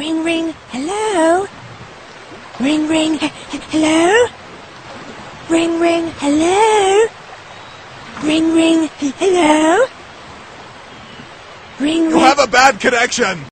Ring, ring, hello? Ring, ring, he- hello? Ring, ring, hello? Ring, ring, hello? Ring, ring. You have a bad connection.